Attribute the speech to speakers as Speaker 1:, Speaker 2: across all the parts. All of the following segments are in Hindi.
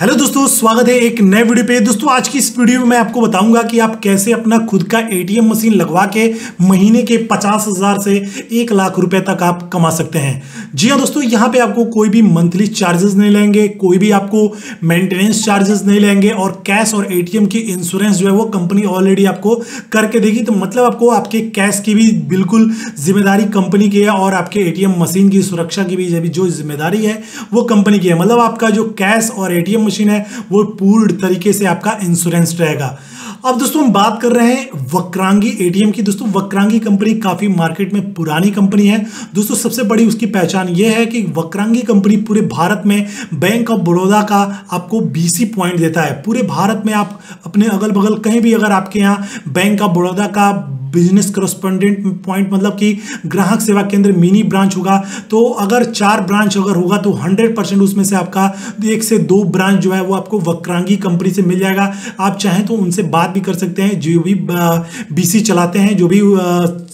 Speaker 1: हेलो दोस्तों, स्वागत है एक नए वीडियो पे। दोस्तों, आज की इस वीडियो में मैं आपको बताऊँगा कि आप कैसे अपना खुद का एटीएम मशीन लगवा के महीने के पचास हज़ार से एक लाख रुपए तक आप कमा सकते हैं। जी हाँ दोस्तों, यहाँ पे आपको कोई भी मंथली चार्जेस नहीं लेंगे, कोई भी आपको मेंटेनेंस चार्जेस नहीं लेंगे और कैश और एटीएम की इंश्योरेंस जो है वो कंपनी ऑलरेडी आपको करके देगी। तो मतलब आपको आपके कैश की भी बिल्कुल ज़िम्मेदारी कंपनी की है और आपके एटीएम मशीन की, सुरक्षा की भी जो ज़िम्मेदारी है, वो कंपनी की है। मतलब आपका जो कैश और एटीएम मशीन है, वो पूर्ण तरीके से आपका इंश्योरेंस रहेगा। अब दोस्तों, हम बात कर रहे हैं वक्रांगी एटीएम की। दोस्तों, वक्रांगी कंपनी काफ़ी मार्केट में पुरानी कंपनी है। दोस्तों, सबसे बड़ी उसकी पहचान यह है कि वक्रांगी कंपनी पूरे भारत में बैंक ऑफ़ बड़ौदा का आपको बीसी पॉइंट देता है। पूरे भारत में आप अपने अगल बगल कहीं भी अगर आपके यहाँ बैंक ऑफ़ बड़ौदा का बिज़नेस करस्पॉन्डेंट पॉइंट मतलब कि ग्राहक सेवा केंद्र मिनी ब्रांच होगा तो अगर चार ब्रांच अगर होगा तो हंड्रेड परसेंट उसमें से आपका एक से दो ब्रांच जो है, वो आपको वक्रांगी कंपनी से मिल जाएगा। आप चाहें तो उनसे बात भी कर सकते हैं जो भी बीसी चलाते हैं जो भी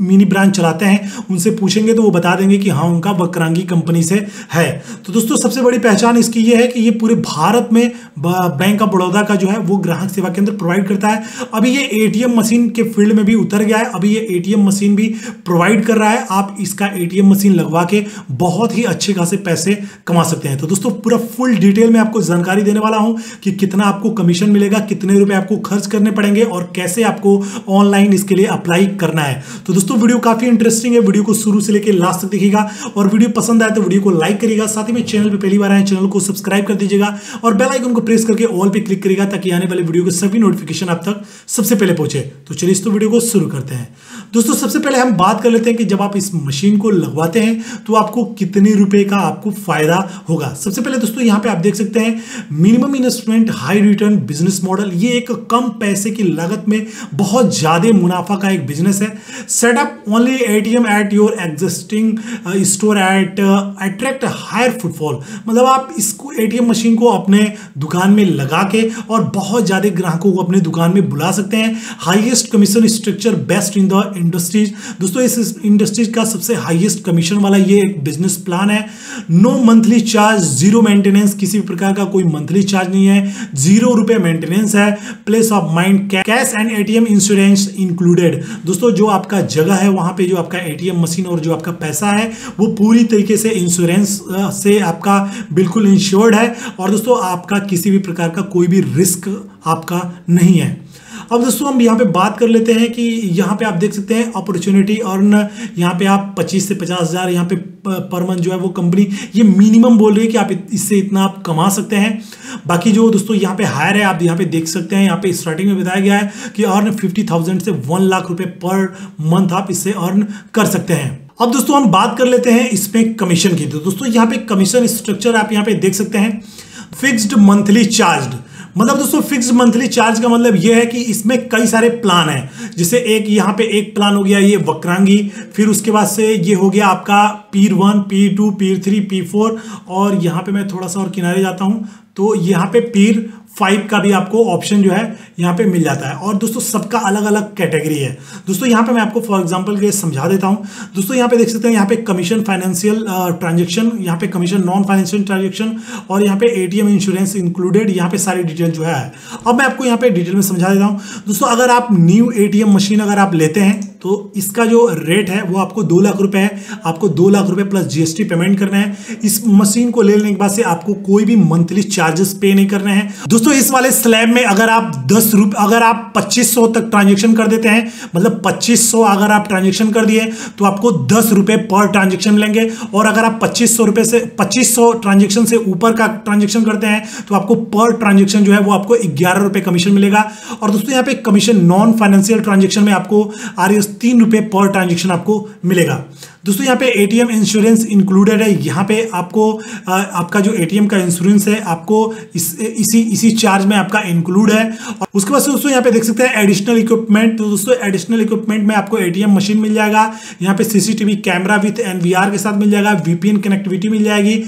Speaker 1: मिनी ब्रांच चलाते हैं, उनसे पूछेंगे तो वो बता देंगे कि हाँ उनका वक्रांगी कंपनी से है। तो दोस्तों, सबसे बड़ी पहचान इसकी ये है कि ये पूरे भारत में बैंक ऑफ़ बड़ौदा का जो है, वो ग्राहक सेवा केंद्र प्रोवाइड करता है। अभी ये एटीएम मशीन के फ़ील्ड में भी उतर गया है, अभी ये एटीएम मशीन भी प्रोवाइड कर रहा है। आप इसका एटीएम मशीन लगवा के बहुत ही अच्छे खासे पैसे कमा सकते हैं। तो दोस्तों, पूरा फुल डिटेल में आपको जानकारी देने वाला हूँ कि कितना आपको कमीशन मिलेगा, कितने रुपए आपको खर्च करने पड़ेंगे और कैसे आपको ऑनलाइन इसके लिए अप्लाई करना है। तो दोस्तों वीडियो काफ़ी इंटरेस्टिंग है। वीडियो को शुरू से लेकर लास्ट तक देखिएगा और वीडियो पसंद आए तो वीडियो को लाइक करेगा साथ ही में चैनल पर पहली बार आए चैनल को सब्सक्राइब कर दीजिएगा और बेल आइकन को प्रेस करके ऑल पे क्लिक करेगा ताकि आने वाले वीडियो के सभी नोटिफिकेशन आप तक सबसे पहले पहुँचे। तो चलिए इस तो वीडियो को शुरू करते हैं। दोस्तों, सबसे पहले हम बात कर लेते हैं कि जब आप इस मशीन को लगवाते हैं तो आपको कितने रुपए का आपको फ़ायदा होगा। सबसे पहले दोस्तों, यहाँ पे आप देख सकते हैं minimum investment high return business model ये एक कम पैसे की लागत में बहुत ज़्यादा मुनाफा का एक बिज़नेस है। Setup only ATM at your existing store at attract higher footfall मतलब आप इसको एटीएम मशीन को अपने दुकान में लगा के और बहुत ज़्यादा ग्राहकों को अपने दुकान में बुला सकते हैं। Highest commission structure best in the industries दोस्तों, इस इंडस्ट्रीज़ का सबसे हाईएस्ट कमीशन वाला ये बिज़नेस प्लान है। No monthly charge zero maintenance किसी भी प्रकार का कोई मंथली चार्ज नहीं है। ज़ीरो रुपए मेंटेनेंस है place of mind cash and ATM insurance included दोस्तों, जो आपका जगह है, वहाँ पे जो आपका एटीएम मशीन और जो आपका पैसा है, वो पूरी तरीके से इंश्योरेंस से आपका बिल्कुल इंश्योर्ड है। और दोस्तों, आपका किसी भी प्रकार का कोई भी रिस्क आपका नहीं है। अब दोस्तों, हम यहाँ पे बात कर लेते हैं कि यहाँ पे आप देख सकते हैं अपॉर्चुनिटी अर्न यहाँ पे आप 25 से पचास हज़ार यहाँ पे पर मंथ जो है वो कंपनी ये मिनिमम बोल रही है कि आप इससे इतना आप कमा सकते हैं। बाकी जो दोस्तों यहाँ पे हायर है, आप यहाँ पे देख सकते हैं, यहाँ पे स्टार्टिंग में बताया गया है कि अर्न फिफ्टी थाउज़ेंड से वन लाख रुपये पर मंथ आप इससे अर्न कर सकते हैं। अब दोस्तों, हम बात कर लेते हैं इसमें कमीशन की। तो दोस्तों, यहाँ पे कमीशन स्ट्रक्चर आप यहाँ पे देख सकते हैं। फिक्स्ड मंथली चार्ज मतलब दोस्तों फिक्स मंथली चार्ज का मतलब यह है कि इसमें कई सारे प्लान है। जैसे एक यहाँ पे एक प्लान हो गया, ये वक्रांगी, फिर उसके बाद से ये हो गया आपका पीर one, Pir to, Pir three, Pir four, और यहाँ पे मैं थोड़ा सा और किनारे जाता हूँ। तो यहाँ पे पीर फाइव का भी आपको ऑप्शन जो है यहाँ पे मिल जाता है। और दोस्तों, सबका अलग अलग कैटेगरी है। दोस्तों, यहाँ पे मैं आपको फॉर एग्जांपल के समझा देता हूँ। दोस्तों, यहाँ पे देख सकते हैं, यहाँ पे कमीशन फाइनेंशियल ट्रांजेक्शन यहाँ पे कमीशन नॉन फाइनेंशियल ट्रांजेक्शन और यहाँ पे एटीएम इंश्योरेंस इंक्लूडेड यहाँ पे सारी डिटेल जो है। अब मैं आपको यहाँ पे डिटेल में समझा देता हूँ। दोस्तों, अगर आप न्यू एटीएम मशीन अगर आप लेते हैं तो इसका जो रेट है, वो आपको दो लाख रुपए है। आपको दो लाख रुपए प्लस जीएसटी पेमेंट करना है। इस मशीन को ले लेने के बाद से आपको कोई भी मंथली चार्जेस पे नहीं करने हैं। दोस्तों, इस वाले स्लैब में अगर आप दस रुपए अगर आप पच्चीस सौ तक ट्रांजेक्शन कर देते हैं मतलब पच्चीस सौ अगर आप ट्रांजेक्शन कर दिए तो आपको दस रुपए पर ट्रांजेक्शन लेंगे और अगर आप पच्चीस सौ रुपए से, पच्चीस सौ ट्रांजेक्शन से ऊपर का ट्रांजेक्शन करते हैं तो आपको पर ट्रांजेक्शन जो है, वो आपको ग्यारह रुपए कमीशन मिलेगा। और दोस्तों, यहाँ पे कमीशन नॉन फाइनेंशियल ट्रांजेक्शन में आपको आर तीन रुपए पर ट्रांजेक्शन आपको मिलेगा। दोस्तों यहाँ पे एटीएम इंश्योरेंस इंक्लूडेड है। यहाँ पे आपको आ, आपका जो एटीएम का इंश्योरेंस है आपको इस इसी इसी चार्ज में आपका इंक्लूड है। और उसके बाद दोस्तों यहाँ पे देख सकते हैं एडिशनल इक्विपमेंट तो दोस्तों एडिशनल इक्विपमेंट में आपको एटीएम मशीन मिल जाएगा। यहाँ पे सीसीटीवी कैमरा विथ एनवीआर के साथ मिल जाएगा। वीपीएन कनेक्टिविटी मिल जाएगी।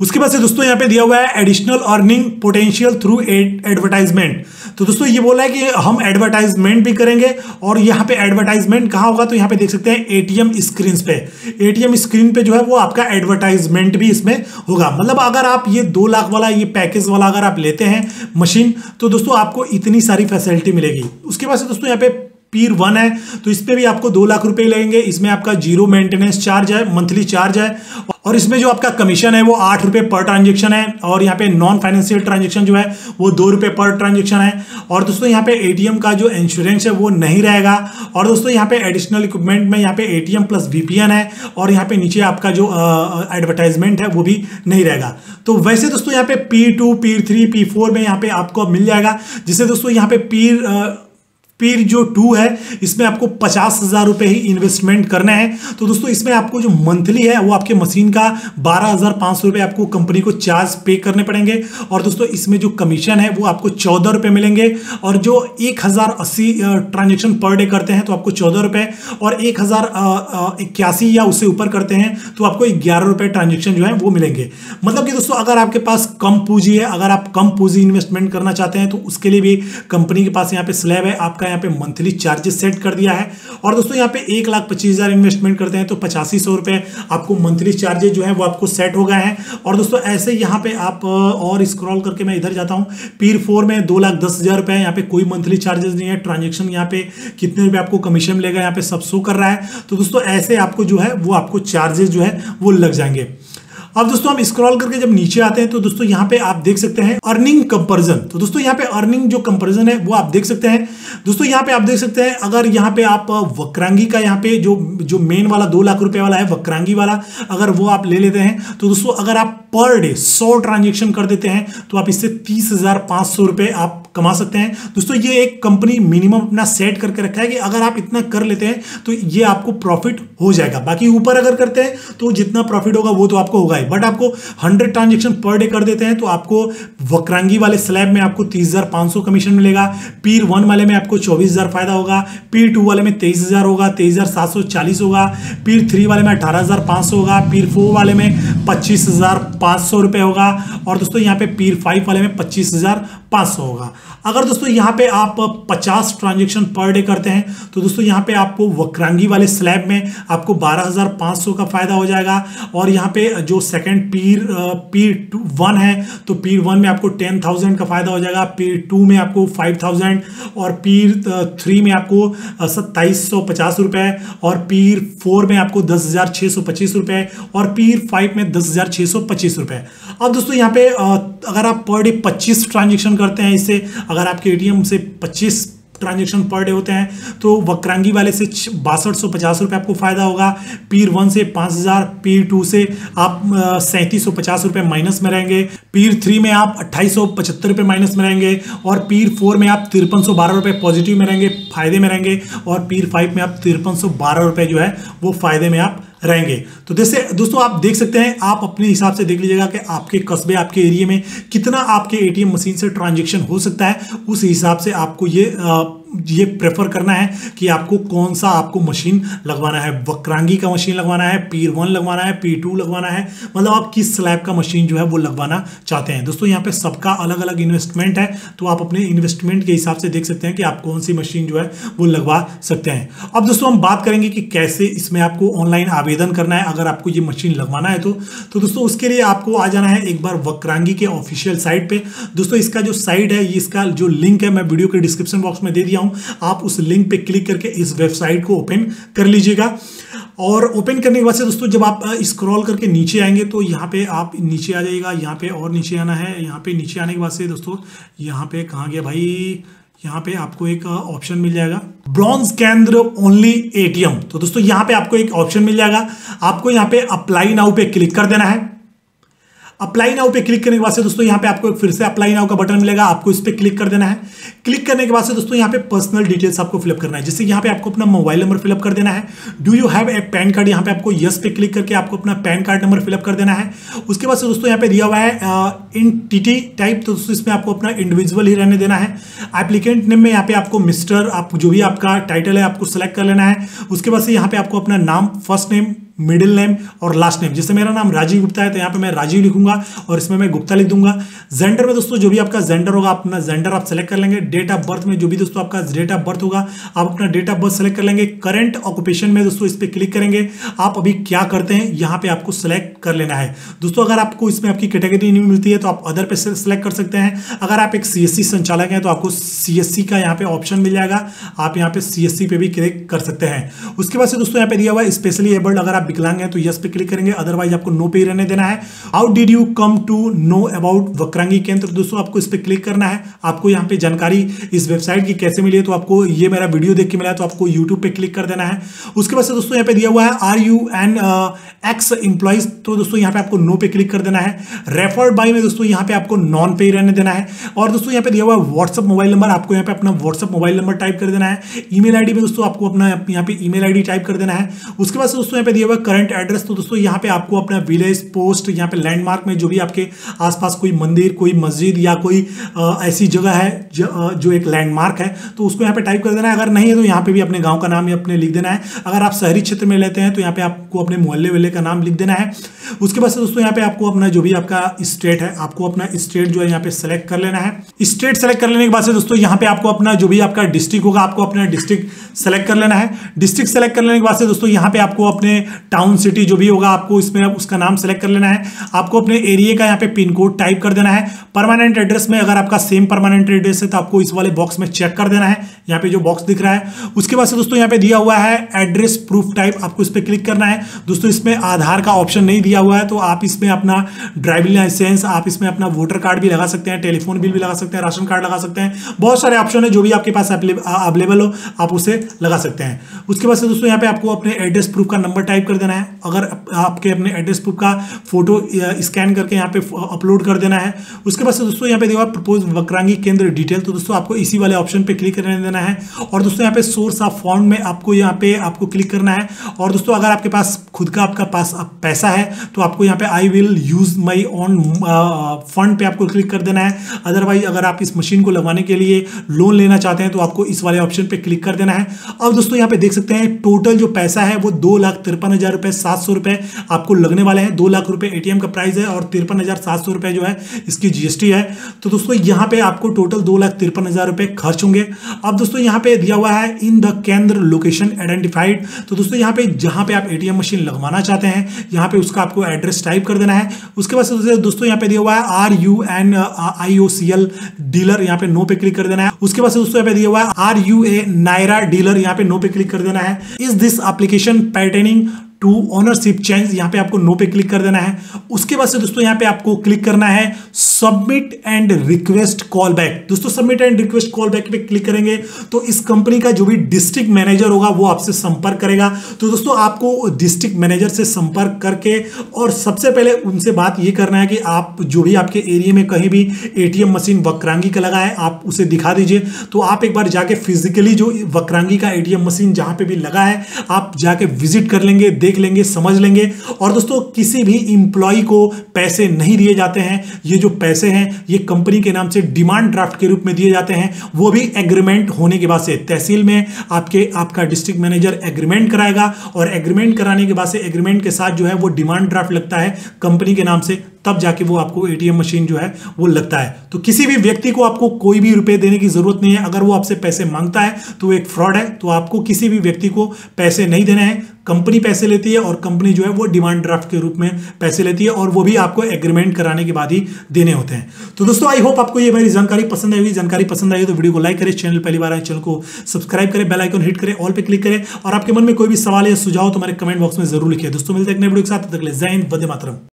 Speaker 1: उसके बाद से दोस्तों यहाँ पे दिया हुआ है additional earning potential through advertisement तो दोस्तों ये बोला है कि हम एडवर्टाइजमेंट भी करेंगे। और यहाँ पे एडवर्टाइजमेंट कहाँ होगा? तो यहाँ पे देख सकते हैं एटीएम स्क्रीन पे। एटीएम स्क्रीन पे जो है वो आपका एडवर्टाइजमेंट भी इसमें होगा। मतलब अगर आप ये दो लाख वाला, ये पैकेज वाला अगर आप लेते हैं मशीन तो दोस्तों आपको इतनी सारी फैसिलिटी मिलेगी। उसके बाद दोस्तों यहाँ पे पीर वन है तो इस पर भी आपको दो लाख रुपए लगेंगे। इसमें आपका ज़ीरो मेंटेनेंस चार्ज है, मंथली चार्ज है, और इसमें जो आपका कमीशन है वो आठ रुपये पर ट्रांजेक्शन है, और यहाँ पे नॉन फाइनेंशियल ट्रांजेक्शन जो है, वो दो रुपये पर ट्रांजेक्शन है। और दोस्तों, यहाँ पे एटीएम का जो इंश्योरेंस है, वो नहीं रहेगा। और दोस्तों, यहाँ पे एडिशनल इक्विपमेंट में यहाँ पे एटीएम प्लस वीपीएन है, और यहाँ पे नीचे आपका जो एडवर्टाइजमेंट है, वो भी नहीं रहेगा। तो वैसे दोस्तों, यहाँ पे P two P three P four में यहाँ पे आपको मिल जाएगा, जिससे दोस्तों, यहाँ पे पीर फिर जो टू है, इसमें आपको पचास हज़ार रुपये ही इन्वेस्टमेंट करना है। तो दोस्तों, इसमें आपको जो मंथली है, वो आपके मशीन का बारह हज़ार पाँच सौ रुपये आपको कंपनी को चार्ज पे करने पड़ेंगे। और दोस्तों, इसमें जो कमीशन है, वो आपको चौदह रुपये मिलेंगे। और जो एक हज़ार अस्सी ट्रांजेक्शन पर डे करते हैं तो आपको चौदह रुपये और एक हज़ार इक्यासी या उससे ऊपर करते हैं तो आपको ग्यारह रुपये ट्रांजेक्शन जो है, वो मिलेंगे। मतलब कि दोस्तों, अगर आपके पास कम पूंजी है, अगर आप कम पूंजी इन्वेस्टमेंट करना चाहते हैं तो उसके लिए भी कंपनी के पास यहाँ पे स्लैब है। आपका आपका यहाँ पे मंथली चार्जेस सेट कर दिया है। और दोस्तों, यहाँ पे एक लाख पच्चीस हज़ार इन्वेस्टमेंट करते हैं तो पचासी सौ रुपए आपको मंथली चार्जेस जो है वो आपको सेट हो गए हैं। और दोस्तों, ऐसे यहाँ पे आप और स्क्रॉल करके मैं इधर जाता हूँ। पीर फोर में दो लाख दस हज़ार रुपए यहाँ पे कोई मंथली चार्जेस नहीं है। ट्रांजेक्शन यहाँ पे कितने रुपए आपको कमीशन मिलेगा यहाँ पे सब शो कर रहा है। तो दोस्तों, ऐसे आपको जो है, वो आपको चार्जेस जो है, वो लग जाएँगे। अब दोस्तों, हम स्क्रॉल करके जब नीचे आते हैं तो दोस्तों, यहाँ पे आप देख सकते हैं अर्निंग कंपैरिजन तो दोस्तों, यहाँ पे अर्निंग जो कंपैरिजन है, वो आप देख सकते हैं। दोस्तों, यहाँ पे आप देख सकते हैं, अगर यहाँ पे आप वक्रांगी का यहाँ पे जो जो मेन वाला दो लाख रुपए वाला है, वक्रांगी वाला, अगर वो आप ले लेते हैं तो दोस्तों, अगर आप पर डे सौ ट्रांजेक्शन कर देते हैं तो आप इससे तीस हज़ार सौ आप कमा सकते हैं। दोस्तों, ये एक कंपनी मिनिमम अपना सेट करके रखा है कि अगर आप इतना कर लेते हैं तो ये आपको प्रॉफिट हो जाएगा। बाकी ऊपर अगर करते हैं तो जितना प्रॉफिट होगा, वो तो आपको होगा ही। बट आपको हंड्रेड ट्रांजेक्शन पर डे कर देते हैं तो आपको वक्रांगी वाले स्लैब में आपको तीस हज़ार पाँच सौ कमीशन मिलेगा। पीर वन वाले में आपको चौबीस हज़ार फ़ायदा होगा। पीर टू वाले में तेईस हज़ार होगा, तेईस हज़ार सात सौ चालीस होगा। पीर थ्री वाले में अठारह हज़ार पाँच सौ होगा। पीर फोर वाले में पच्चीस हज़ार पाँच सौ रुपए होगा। और दोस्तों, यहाँ पे पीर फाइव वाले में पच्चीस हज़ार पाँच होगा। अगर दोस्तों यहाँ पे आप 50 ट्रांजेक्शन पर डे करते हैं तो दोस्तों यहाँ पे आपको वक्रांगी वाले स्लैब में आपको 12,500 का फ़ायदा हो जाएगा। और यहाँ पे जो second Pir Pir to one है तो पीर वन में आपको 10,000 का फ़ायदा हो जाएगा। पीर टू में आपको 5,000 और पीर थ्री में आपको सत्ताईस रुपए और पीर फोर में आपको दस रुपए और पीर फाइव में दस रुपए। अब दोस्तों यहाँ पे अगर आप पर डे पच्चीस ट्रांजेक्शन करते हैं इससे। अगर आपके एटीएम से 25 ट्रांजेक्शन पर डे होते हैं तो वक्रांगी वाले से बासठ सौ पचास रुपये आपको फ़ायदा होगा। पीर वन से पाँच हज़ार, पीर टू से आप सैंतीस सौ पचास रुपये माइनस में रहेंगे। पीर थ्री में आप अट्ठाईस सौ पचहत्तर रुपये माइनस में रहेंगे और पीर फोर में आप तिरपन सौ बारह रुपये पॉजिटिव में रहेंगे, फ़ायदे में रहेंगे और पीर फाइव में आप तिरपन सौ बारह रुपये जो है, वो फ़ायदे में आप रहेंगे। तो जैसे दोस्तों आप देख सकते हैं, आप अपने हिसाब से देख लीजिएगा कि आपके कस्बे, आपके एरिया में कितना आपके एटीएम मशीन से ट्रांजेक्शन हो सकता है। उस हिसाब से आपको ये ये प्रेफर करना है कि आपको कौन सा आपको मशीन लगवाना है? वक्रांगी का मशीन लगवाना है पीर वन लगवाना है पी टू लगवाना है। मतलब आप किस स्लैब का मशीन जो है वो लगवाना चाहते हैं? दोस्तों यहाँ पे सबका अलग अलग इन्वेस्टमेंट है तो आप अपने इन्वेस्टमेंट के हिसाब से देख सकते हैं कि आप कौन सी मशीन जो है वो लगवा सकते हैं। अब दोस्तों हम बात करेंगे कि कैसे इसमें आपको ऑनलाइन आवेदन करना है अगर आपको ये मशीन लगवाना है तो, तो दोस्तों उसके लिए आपको आ जाना है एक बार वक्रांगी के ऑफिशियल साइट पे। दोस्तों इसका जो साइट है इसका जो लिंक है मैं वीडियो के डिस्क्रिप्शन बॉक्स में दे दिया हूँ, आप उस लिंक पे क्लिक करके इस वेबसाइट को ओपन कर लीजिएगा। और ओपन करने के बाद से दोस्तों, जब आप स्क्रॉल करके नीचे आएँगे तो यहाँ पे आप नीचे आ जाइएगा, यहाँ पे और नीचे आना है। यहाँ पे नीचे आने के बाद से दोस्तों, यहाँ पे कहाँ गया भाई? यहाँ पे आपको एक ऑप्शन मिल जाएगा ब्रॉन्ज केंद्र ओनली एटीएम तो दोस्तों, यहाँ पे आपको एक ऑप्शन मिल जाएगा। आपको यहाँ पे अप्लाई नाउ पे क्लिक कर देना है। अप्लाई नाउ पे क्लिक करने के बाद से दोस्तों यहाँ पे आपको फिर से अप्लाई नाउ का बटन मिलेगा। आपको इस पर क्लिक कर देना है। क्लिक करने के बाद से दोस्तों यहाँ पे पर्सनल डिटेल्स आपको फिलअप करना है। जिससे यहाँ पे आपको अपना मोबाइल नंबर फिलअप कर देना है। Do you have a PAN card यहाँ पे आपको यस पे क्लिक करके आपको अपना पैन कार्ड नंबर फिलअप कर देना है। उसके बाद से दोस्तों यहाँ पे दिया हुआ है इन टी टाइप तो दोस्तों इसमें आपको अपना इंडिविजुअल ही रहने देना है। एप्लीकेंट नेम में यहाँ पे आपको मिस्टर आप जो भी आपका टाइटल है, आपको सेलेक्ट कर लेना है। उसके बाद से यहाँ पे आपको अपना नाम फ़र्स्ट नेम मिडिल नेम और लास्ट नेम जैसे मेरा नाम राजीव गुप्ता है तो यहाँ पे मैं राजीव लिखूँगा और इसमें मैं गुप्ता लिख दूँगा। जेंडर में दोस्तों, जो भी आपका जेंडर होगा अपना जेंडर आप सेलेक्ट कर लेंगे। डेट ऑफ़ बर्थ में जो भी दोस्तों आपका डेट ऑफ़ बर्थ होगा, आप अपना डेट ऑफ़ बर्थ सेलेक्ट कर लेंगे। करंट ऑक्यूपेशन में दोस्तों इस पर क्लिक करेंगे। आप अभी क्या करते हैं, यहाँ पे आपको सेलेक्ट कर लेना है। दोस्तों, अगर आपको इसमें आपकी कैटेगरी नहीं मिलती है तो आप अदर पे सेलेक्ट कर सकते हैं। अगर आप एक सीएससी संचालक हैं तो आपको सीएससी का यहाँ पे ऑप्शन मिल जाएगा। आप यहाँ पे सीएससी पे भी क्लिक कर सकते हैं। उसके बाद से दोस्तों, यहाँ पे दिया हुआ स्पेशली एबल्ड अगर आप विकलांग हैं तो यस पे क्लिक करेंगे अदरवाइज़ आपको नो पे रहने देना है। How did you come to know about Vakrangee Kendra? दोस्तों, आपको इस पर क्लिक करना है। आपको यहाँ पे जानकारी इस वेबसाइट की कैसे मिली है तो आपको ये मेरा वीडियो देख के मिला है तो आपको यूट्यूब पे क्लिक कर देना है। उसके बाद से दोस्तों, यहाँ पे दिया हुआ है are you an ex employees तो दोस्तों, यहाँ पे आपको नो पे क्लिक कर देना है। रेफर्ड बाई में दोस्तों, यहाँ पे आपको नॉन पे रहने देना है। और दोस्तों, यहाँ पे दिया हुआ है व्हाट्सअप मोबाइल नंबर आपको यहाँ पे अपना व्हाट्सअप मोबाइल नंबर टाइप कर देना है। ईमेल आईडी में दोस्तों, आपको अपना यहाँ पे ईमेल आईडी टाइप कर देना है। उसके बाद दोस्तों, यहाँ पे दिया हुआ करंट एड्रेस तो दोस्तों यहाँ पे आपको अपना विलेज पोस्ट यहाँ पे लैंडमार्क में जो भी आपके आसपास कोई मंदिर कोई मस्जिद या कोई आ, ऐसी जगह है ज, आ, जो एक लैंडमार्क है तो उसको यहाँ पे टाइप कर देना है। अगर नहीं है तो यहाँ पे भी अपने गाँव का नाम अपने लिख देना है। अगर आप शहरी क्षेत्र में लेते हैं तो यहाँ पे आपको अपने मोहल्ले वल्ले का नाम लिख देना है। उसके बाद दोस्तों यहाँ पे आपको अपना जो भी आपका स्टेट है आपको अपना स्टेट जो है यहाँ पे सेलेक्ट कर लेना है। स्टेट सेलेक्ट कर लेने के बाद से दोस्तों यहाँ पे आपको अपना जो भी आपका डिस्ट्रिक्ट होगा आपको अपना डिस्ट्रिक्ट सेलेक्ट कर लेना है। डिस्ट्रिक्ट सेलेक्ट कर लेने के बाद से दोस्तों यहाँ पे आपको अपने टाउन सिटी जो भी होगा, आपको इसमें उसका नाम सेलेक्ट कर लेना है। आपको अपने एरिया का यहाँ पे पिन कोड टाइप कर देना है। परमानेंट एड्रेस में अगर आपका सेम परमानेंट एड्रेस है तो आपको इस वाले बॉक्स में चेक कर देना है। यहाँ पे जो बॉक्स दिख रहा है, उसके बाद से दोस्तों यहाँ पे दिया हुआ है एड्रेस प्रूफ टाइप आपको इस पर क्लिक करना है। दोस्तों, इसमें आधार का ऑप्शन नहीं दिया हुआ है तो आप इसमें अपना ड्राइविंग लाइसेंस आप इसमें अपना वोटर कार्ड भी लगा सकते हैं टेलीफोन बिल भी लगा सकते हैं, राशन कार्ड लगा सकते हैं। बहुत सारे ऑप्शन है जो भी आपके पास अवेलेबल हो, आप उसे लगा सकते हैं। उसके बाद से दोस्तों यहाँ पे आपको अपने एड्रेस प्रूफ का नंबर टाइप कर देना है। अगर आपके अपने एड्रेस प्रूफ का फ़ोटो स्कैन करके यहाँ पे अपलोड कर देना है। उसके बाद दोस्तों यहाँ पे देखो प्रपोज वक्रांगी केंद्र डिटेल तो दोस्तों आपको इसी वाले ऑप्शन पे क्लिक करने देना है। और दोस्तों यहाँ पे सोर्स ऑफ़ फंड में आपको यहाँ पे आपको क्लिक करना है। और दोस्तों अगर आपके पास खुद का आपका पास पैसा है तो आपको यहाँ पे I will use my own fund पे आपको क्लिक कर देना है। अदरवाइज़ अगर आप इस मशीन को लगवाने के लिए लोन लेना चाहते हैं तो आपको इस वाले ऑप्शन पे क्लिक कर देना है। अब दोस्तों यहाँ पे देख सकते हैं टोटल जो पैसा है, वो दो लाख तिरपन हज़ार रुपए, सात सौ रुपए आपको लगने वाले हैं। दो लाख रुपए एटीएम का प्राइस है और तिरपन हज़ार सात सौ रुपए जो है, इसकी जीएसटी है। तो दोस्तों, यहाँ पे आपको टोटल दो लाख तिरपन हज़ार रुपए खर्च होंगे। अब दोस्तों, यहाँ पे दिया हुआ है in the Kendra location identified तो दोस्तों, यहाँ पे जहाँ पे आप एटीएम मशीन लगवाना चाहते हैं, यहाँ पे उसका आपको एड्रेस टाइप कर देना है। उसके बाद दोस्तों यहाँ पे दिया हुआ है are you an I O C L dealer यहाँ पे नो पे क्लिक कर देना है। उसके बाद दोस्तों, यहाँ पे दिया हुआ है are you a Nayara dealer यहाँ पे नो पे क्लिक कर देना है। Is this application pertaining to ownership change यहाँ पे आपको नो पे क्लिक कर देना है। उसके बाद से दोस्तों, यहाँ पे आपको क्लिक करना है submit and request call back दोस्तों submit and request call back पे क्लिक करेंगे तो इस कंपनी का जो भी डिस्ट्रिक्ट मैनेजर होगा, वो आपसे संपर्क करेगा। तो दोस्तों, आपको डिस्ट्रिक्ट मैनेजर से संपर्क करके, और सबसे पहले उनसे बात ये करना है कि आप जो भी आपके एरिया में कहीं भी एटीएम मशीन वक्रांगी का लगा है, आप उसे दिखा दीजिए। तो आप एक बार जाके फिजिकली जो वक्रांगी का एटीएम मशीन जहाँ पे भी लगा है, आप जाके विज़िट कर लेंगे देख लेंगे, समझ लेंगे। और दोस्तों, किसी भी इंप्लॉय को पैसे नहीं दिए जाते हैं। ये जो पैसे हैं, ये कंपनी के नाम से डिमांड ड्राफ्ट के रूप में दिए जाते हैं। वो भी एग्रीमेंट होने के बाद से। तहसील में आपके, आपका डिस्ट्रिक्ट मैनेजर एग्रीमेंट कराएगा और एग्रीमेंट कराने के बाद से एग्रीमेंट के साथ जो है वो डिमांड ड्राफ्ट लगता है कंपनी के नाम से। तब जाके वो आपको एटीएम मशीन जो है, वो लगता है। तो किसी भी व्यक्ति को आपको कोई भी रुपए देने की ज़रूरत नहीं है। अगर वो आपसे पैसे माँगता है तो एक फ्रॉड है। तो आपको किसी भी व्यक्ति को पैसे नहीं देने हैं। कंपनी पैसे लेती है और कंपनी जो है, वो डिमांड ड्राफ्ट के रूप में पैसे लेती है और वो भी आपको एग्रीमेंट कराने के बाद ही देने होते हैं। तो दोस्तों आई होप आपको ये मेरी जानकारी पसंद आई जानकारी पसंद आई तो वीडियो को लाइक करें चैनल पहली बार आए चैनल को सब्सक्राइब करें बेल आइकन हिट करें ऑल पे क्लिक करें और आपके मन में कोई भी सवाल या सुझाव तो हमारे कमेंट बॉक्स में ज़रूर लिखिए। दोस्तों, मिलते हैं नए वीडियो के साथ। जय हिंद, वंदे मातरम।